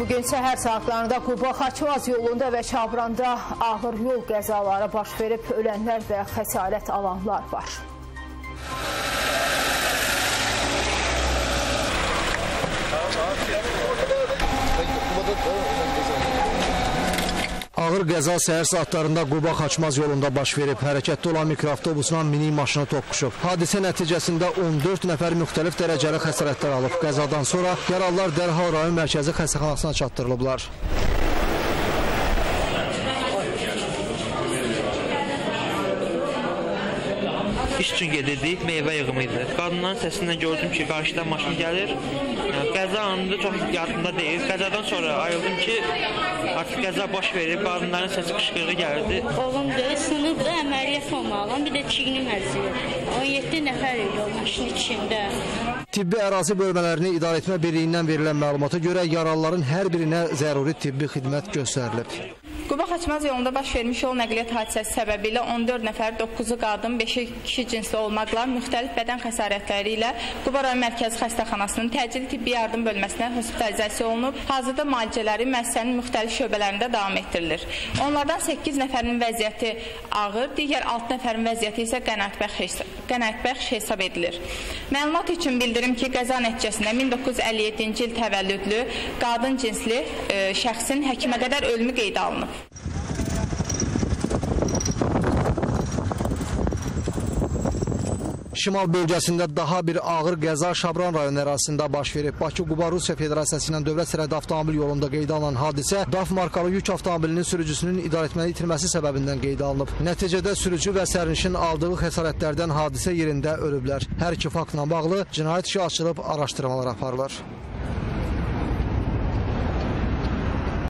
Bugün səhər saatlarında Quba Xaçmaz yolunda və Şabranda ağır yol qəzaları baş verib, ölənlər və xəsarət alanlar var. Ağır qəza səhər saatlarında Quba Xaçmaz yolunda baş verib. Hərəkətdə olan mikroavtobusla mini maşını toqquşub. Hadisə nəticəsində 14 nəfər müxtəlif dərəcəli xəsarətlər alıb. Qəzadan sonra yaralılar dərhal rayon mərkəzi xəstəxanasına çatdırılıblar. İş üçün gedirdik, meyvə yığımı idi. Qadınların səsindən gördüm ki, qarşıdan maşın gəlir. Qəza anında çox yadımda deyil. Qəzadan sonra ayıldım ki, artıq qəza baş verib, qadınların səsi qışqırığı gəldi. Oğlum da sınıfda əməliyyat olmalı, bir də çignim əziyor. 17 nəfər idi o maşının içində. Tibbi ərazi bölmələrini idarə etmə birliyindən verilən məlumata görə yaralıların hər birinə zəruri tibbi xidmət göstərilib. Quba Xaçmaz yolunda baş vermiş yol nəqliyyat hadisəsi səbəbilə 14 nəfər, 9-u qadın, 5-i kişi cinsli olmaqla müxtəlif bədən xəsarətləri ilə Quba rayon mərkəzi xəstəxanasının təcili tibbi yardım bölməsinə hospitalizasiya olunub. Hazırda müalicələri müəssisənin müxtəlif şöbələrində davam etdirilir. Onlardan 8 nəfərin vəziyyəti ağır, digər 6 nəfərin vəziyyəti isə qənaətbəxş qənaətbəxş hesab edilir. Məlumat üçün bildirim ki, qəza nəticəsində 1957-ci il təvəllüdlü qadın cinsli e, şəxsin həkimə qədər ölümü qeydə alınıb. Şimal bölgəsində daha bir ağır qəza Şabran rayonu ərazisində baş verib. Bakı-Quba Rusiya Federasiyası ilə dövlət sərhədi avtomobil yolunda qeydə alınan hadisə DAF markalı yük avtomobilinin sürücüsünün idarəetməni itirməsi səbəbindən qeydə alınıb. Nəticədə sürücü və sərnişin aldığı xəsarətlərdən hadisə yerində ölüblər. Hər iki faktla bağlı cinayət işi açılıb araşdırmalar aparılır.